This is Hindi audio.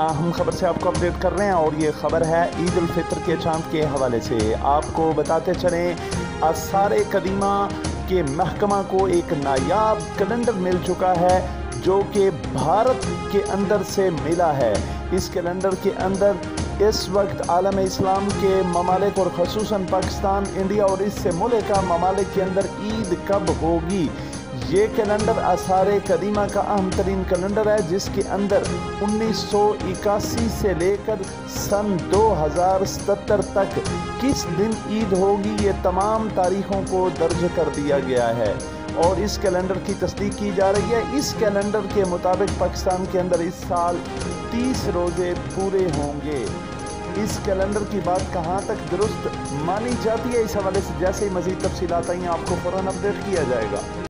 अहम खबर से आपको अपडेट कर रहे हैं और ये खबर है ईद उल फितर के चाँद के हवाले से। आपको बताते चलें आसार कदीमा के महकमा को एक नायाब कैलेंडर मिल चुका है, जो कि भारत के अंदर से मिला है। इस कैलेंडर के अंदर इस वक्त आलम इस्लाम के ममालिक और खसूस पाकिस्तान, इंडिया और इससे मुल्क ममालिक के अंदर ईद कब होगी? ये कैलेंडर आसार कदीमा का अहम तरीन कैलेंडर है, जिसके अंदर उन्नीस सौ इक्यासी से लेकर सन दो हज़ार सतर तक किस दिन ईद होगी, ये तमाम तारीखों को दर्ज कर दिया गया है। और इस कैलेंडर की तस्दीक की जा रही है। इस कैलेंडर के मुताबिक पाकिस्तान के अंदर इस साल तीस रोज़े पूरे होंगे। इस कैलेंडर की बात कहाँ तक दुरुस्त मानी जाती है, इस हवाले से जैसे ही मजीद तफसीत आई, आपको फ़ौरन अपडेट किया जाएगा।